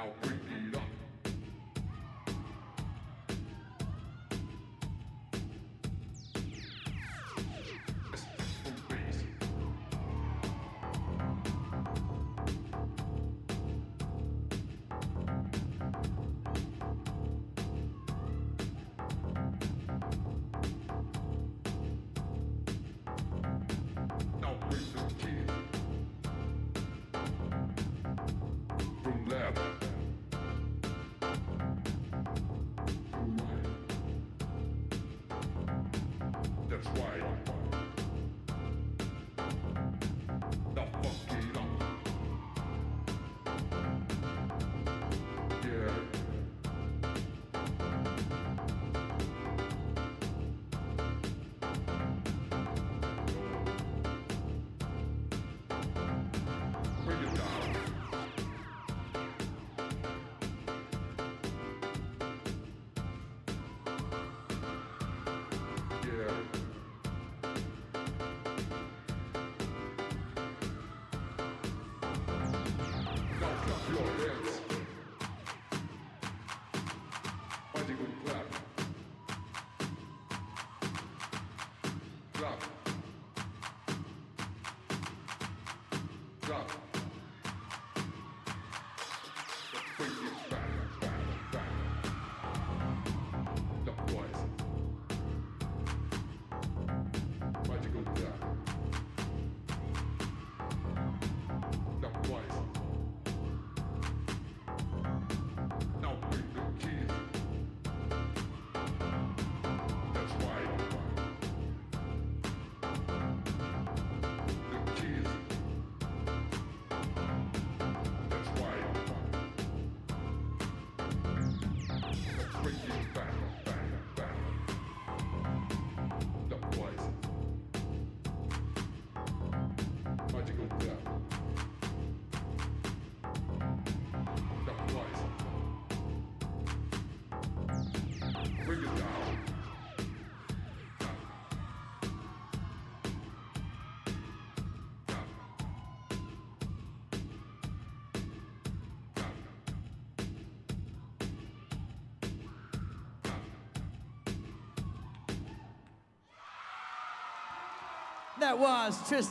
Now. that's why. Drop. Drop. crazy back. That was Tristan.